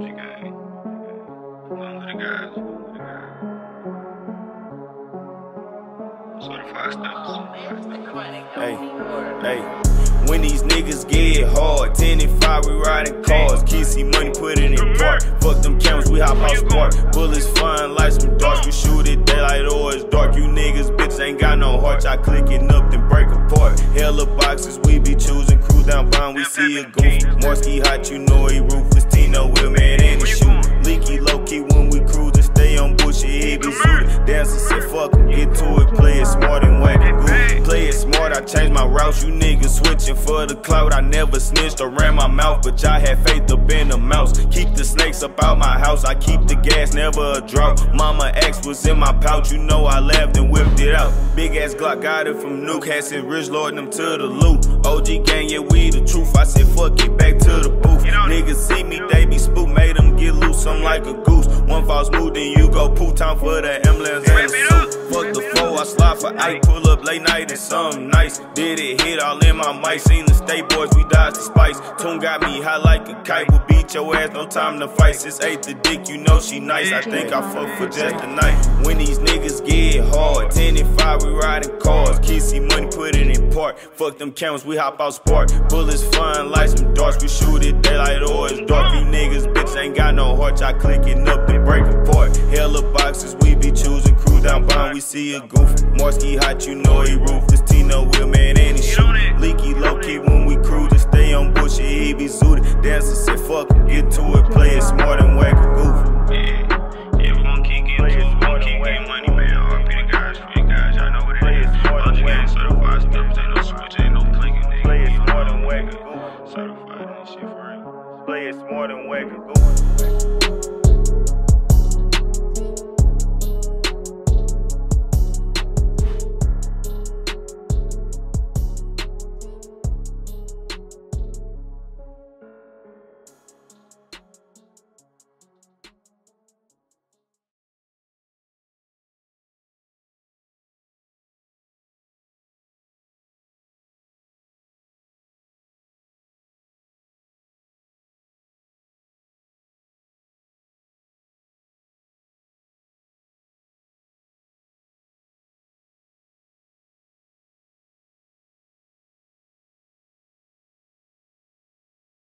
de guy. Hey, hey. When these niggas get hard, 10 and 5, we riding cars. Kissy money put it in park. Fuck them cameras, we hop out sport. Bullets flying like some darts. We shoot it daylight or oh, it's dark. You niggas, bitch, ain't got no heart. Y'all clicking up, then break apart. Hella boxes, we be choosing. Crew down fine, we see a goof. Morsky hot, you know he ruthless. Tino will man, he shoot. Leaky, low key when we cruise and stay on bushy, He be suited. Dancer said, fuck get to it. Play it smart and whack it good. Play it smart, I change my routes. You niggas switching for the clout. I never snitched around my mouth, but y'all had faith up in the mouse. Keep the snakes up out my house. I keep the gas, never a drought. Mama X was in my pouch. You know I laughed and whipped it out. Big ass Glock got it from Nuke. Had said Rich Lord them to the loot. OG gang, yeah, we the truth. I said, fuck it like a goose. One false move, then you go poo. Time for the ambulance and the. Fuck the foe, I slide for eight. Pull up late night and something nice. Did it hit all in my mic. Seen the state boys, we dodged the spice. Tune got me high like a kite. Will beat your ass, no time to fight. Since ate the dick, you know she nice. I think I fuck for just a night. When these niggas get hard, 10 and 5, we riding cars. Kissy money, put it in park. Fuck them cameras, we hop out spark. Bullets flying like some darts. We shoot it daylight or it's dark. You niggas, I click it up and break apart. Hella boxes, we be choosing. Cruise down bound, we see a goof. Morsky hot, you know he ruthless. Tino will man, and he shoot. Leaky low key when we cruise and stay on bullshit. He be zooted. Dancer said, fuck him, get to it. Play it smart and whack a goof. Yeah, yeah, we gon' keep getting to it. Gon' keep getting money, man. RP the guys, for you guys, y'all know what it is. Bunch of gang certified steps, ain't no switch, ain't no clinking, nigga. Play it smart know, and whack a goof. Certified and shit for real. Play it smart and whack a goof.